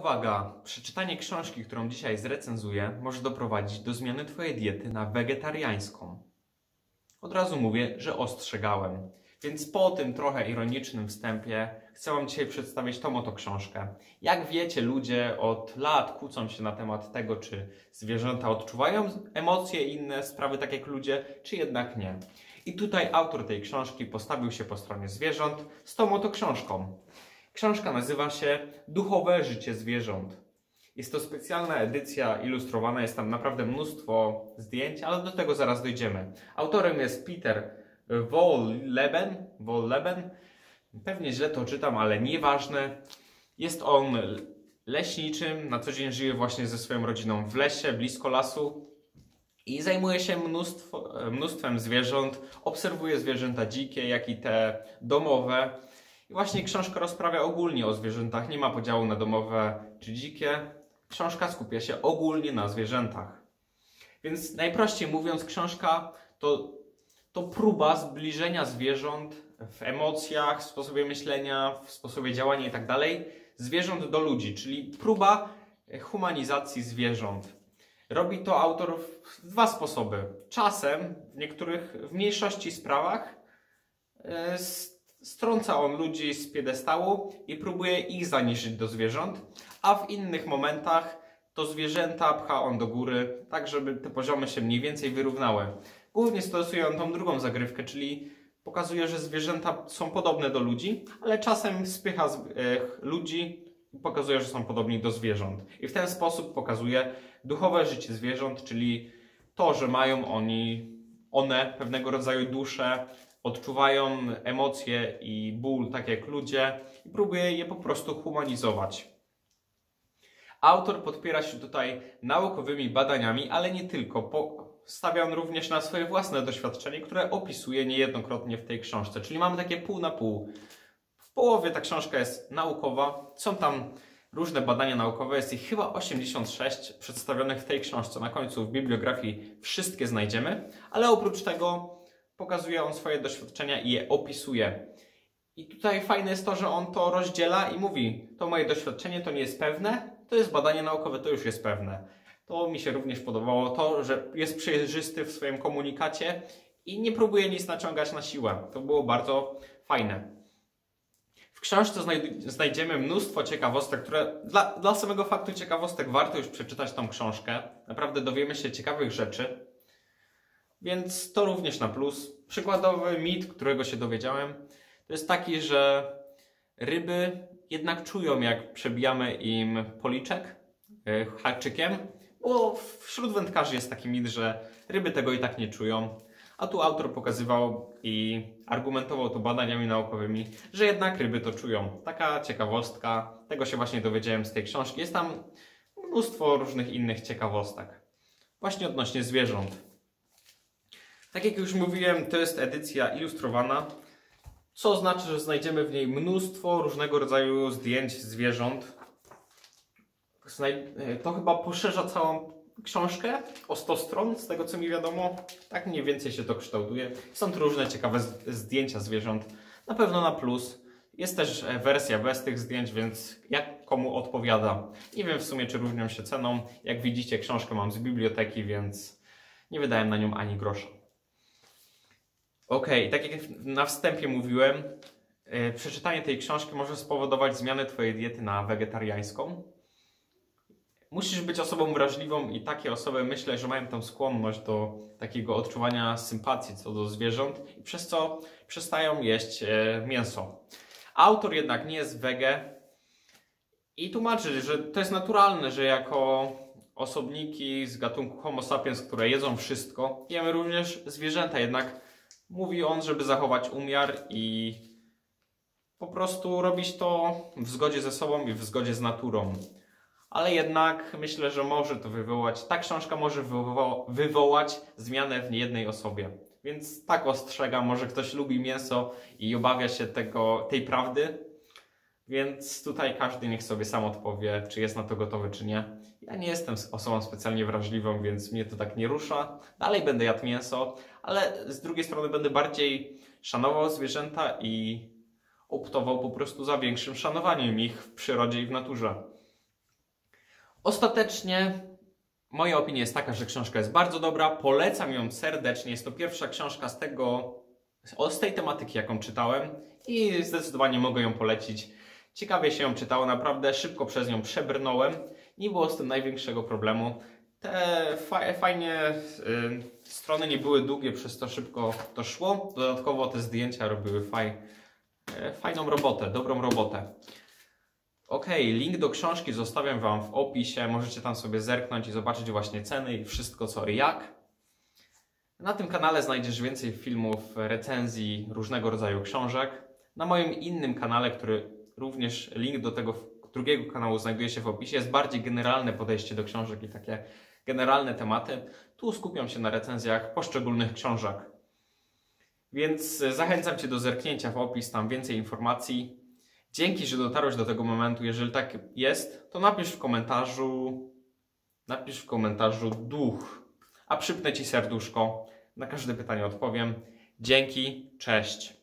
Uwaga! Przeczytanie książki, którą dzisiaj zrecenzuję, może doprowadzić do zmiany Twojej diety na wegetariańską. Od razu mówię, że ostrzegałem. Więc po tym trochę ironicznym wstępie chcę Wam dzisiaj przedstawić tą oto książkę. Jak wiecie, ludzie od lat kłócą się na temat tego, czy zwierzęta odczuwają emocje i inne sprawy tak jak ludzie, czy jednak nie. I tutaj autor tej książki postawił się po stronie zwierząt z tą oto książką. Książka nazywa się Duchowe życie zwierząt. Jest to specjalna edycja ilustrowana, jest tam naprawdę mnóstwo zdjęć, ale do tego zaraz dojdziemy. Autorem jest Peter Wolleben, Wolleben. Pewnie źle to czytam, ale nieważne. Jest on leśniczym, na co dzień żyje właśnie ze swoją rodziną w lesie, blisko lasu i zajmuje się mnóstwo, mnóstwem zwierząt. Obserwuje zwierzęta dzikie, jak i te domowe. Właśnie książka rozprawia ogólnie o zwierzętach, nie ma podziału na domowe czy dzikie. Książka skupia się ogólnie na zwierzętach. Więc najprościej mówiąc, książka to, to próba zbliżenia zwierząt w emocjach, w sposobie myślenia, w sposobie działania itd. zwierząt do ludzi, czyli próba humanizacji zwierząt. Robi to autor w dwa sposoby. Czasem, w niektórych, w mniejszości sprawach, e, strąca on ludzi z piedestału i próbuje ich zaniżyć do zwierząt, a w innych momentach to zwierzęta pcha on do góry, tak żeby te poziomy się mniej więcej wyrównały. Głównie stosuje on tą drugą zagrywkę, czyli pokazuje, że zwierzęta są podobne do ludzi, ale czasem spycha e, ludzi i pokazuje, że są podobni do zwierząt. I w ten sposób pokazuje duchowe życie zwierząt, czyli to, że mają oni, one pewnego rodzaju duszę, odczuwają emocje i ból tak jak ludzie i próbuje je po prostu humanizować. Autor podpiera się tutaj naukowymi badaniami, ale nie tylko. Stawia on również na swoje własne doświadczenie, które opisuje niejednokrotnie w tej książce. Czyli mamy takie pół na pół. W połowie ta książka jest naukowa. Są tam różne badania naukowe, jest ich chyba 86 przedstawionych w tej książce. Na końcu w bibliografii wszystkie znajdziemy, ale oprócz tego pokazuje on swoje doświadczenia i je opisuje. I tutaj fajne jest to, że on to rozdziela i mówi: To moje doświadczenie to nie jest pewne, to jest badanie naukowe, to już jest pewne. To mi się również podobało, to, że jest przejrzysty w swoim komunikacie i nie próbuje nic naciągać na siłę. To było bardzo fajne. W książce znajdziemy mnóstwo ciekawostek, które dla, dla samego faktu ciekawostek warto już przeczytać tą książkę. Naprawdę dowiemy się ciekawych rzeczy. Więc to również na plus. Przykładowy mit, którego się dowiedziałem, to jest taki, że ryby jednak czują, jak przebijamy im policzek e, haczykiem, bo wśród wędkarzy jest taki mit, że ryby tego i tak nie czują. A tu autor pokazywał i argumentował to badaniami naukowymi, że jednak ryby to czują. Taka ciekawostka, tego się właśnie dowiedziałem z tej książki. Jest tam mnóstwo różnych innych ciekawostek. Właśnie odnośnie zwierząt. Tak jak już mówiłem, to jest edycja ilustrowana, co oznacza, że znajdziemy w niej mnóstwo różnego rodzaju zdjęć zwierząt. To chyba poszerza całą książkę o 100 stron, z tego co mi wiadomo. Tak mniej więcej się to kształtuje. Są tu różne ciekawe zdjęcia zwierząt. Na pewno na plus. Jest też e, wersja bez tych zdjęć, więc jak komu odpowiada. Nie wiem w sumie, czy różnią się ceną. Jak widzicie, książkę mam z biblioteki, więc nie wydałem na nią ani grosza. Okej, okay, tak jak na wstępie mówiłem, yy, przeczytanie tej książki może spowodować zmianę Twojej diety na wegetariańską. Musisz być osobą wrażliwą i takie osoby myślę, że mają tą skłonność do takiego odczuwania sympatii co do zwierząt i przez co przestają jeść e, mięso. Autor jednak nie jest wege i tłumaczy, że to jest naturalne, że jako osobniki z gatunku Homo sapiens, które jedzą wszystko, jemy również zwierzęta, jednak Mówi on, żeby zachować umiar i po prostu robić to w zgodzie ze sobą i w zgodzie z naturą. Ale jednak myślę, że może to wywołać, ta książka może wywo wywołać zmianę w niejednej osobie. Więc tak ostrzegam, może ktoś lubi mięso i obawia się tego, tej prawdy, więc tutaj każdy niech sobie sam odpowie, czy jest na to gotowy, czy nie. Ja nie jestem osobą specjalnie wrażliwą, więc mnie to tak nie rusza. Dalej będę jadł mięso, ale z drugiej strony będę bardziej szanował zwierzęta i optował po prostu za większym szanowaniem ich w przyrodzie i w naturze. Ostatecznie moja opinia jest taka, że książka jest bardzo dobra. Polecam ją serdecznie. Jest to pierwsza książka z tego, z tej tematyki, jaką czytałem i zdecydowanie mogę ją polecić. Ciekawie się ją czytało, naprawdę szybko przez nią przebrnąłem. Nie było z tym największego problemu. Te fa fajnie y, strony nie były długie, przez to szybko to szło. Dodatkowo te zdjęcia robiły faj, y, fajną robotę, dobrą robotę. Ok, link do książki zostawiam Wam w opisie. Możecie tam sobie zerknąć i zobaczyć właśnie ceny i wszystko co i jak. Na tym kanale znajdziesz więcej filmów, recenzji różnego rodzaju książek. Na moim innym kanale, który również link do tego drugiego kanału znajduje się w opisie, jest bardziej generalne podejście do książek i takie generalne tematy. Tu skupiam się na recenzjach poszczególnych książek. Więc zachęcam Cię do zerknięcia w opis, tam więcej informacji. Dzięki, że dotarłeś do tego momentu. Jeżeli tak jest, to napisz w komentarzu napisz w komentarzu duch, a przypnę Ci serduszko. Na każde pytanie odpowiem. Dzięki, cześć.